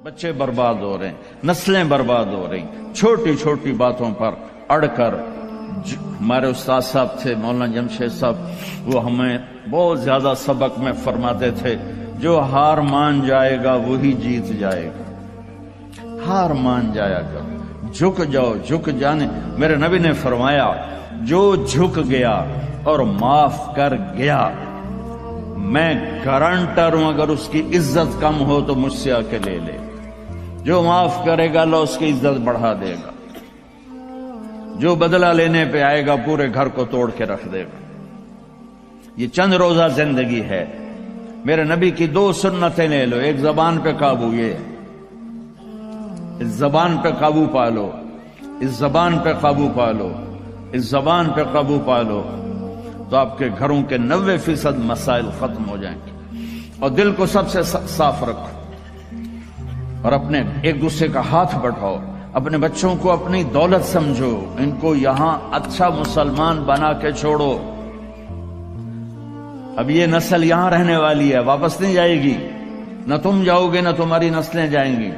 बच्चे बर्बाद हो रहे हैं, नस्लें बर्बाद हो रही छोटी छोटी बातों पर अड़कर हमारे उस्ताद साहब थे, मौलाना जमशेद साहब, वो हमें बहुत ज़्यादा सबक में फरमाते थे, जो हार मान जाएगा वही जीत जाएगा। हार मान जाया कर, झुक जाओ, झुक जाने। मेरे नबी ने फरमाया, जो झुक गया और माफ़ कर गया मैं गारंटर हूँ, अगर उसकी इज़्ज़त कम हो तो मुझसे आके ले ले। जो माफ़ करेगा लो उसकी इज़्ज़त बढ़ा देगा। जो बदला लेने पे आएगा, पूरे घर को तोड़ के रख देगा। ये चंद रोजा ज़िंदगी है। मेरे नबी की दो सुन्नतें ले लो। एक जबान पे काबू, ये। इस जबान पे काबू पा लो इस जबान पे काबू पा लो इस जबान पे काबू पा लो तो आपके घरों के नब्बे फ़ीसद मसाइल खत्म हो जाएँगे। और दिल को सबसे साफ़ रखो और अपने एक दूसरे का हाथ बढ़ाओ। अपने बच्चों को अपनी दौलत समझो। इनको यहाँ अच्छा मुसलमान बना के छोड़ो। अब ये नस्ल यहाँ रहने वाली है, वापस नहीं जाएगी। न तुम जाओगे, ना तुम्हारी नस्लें जाएँगी।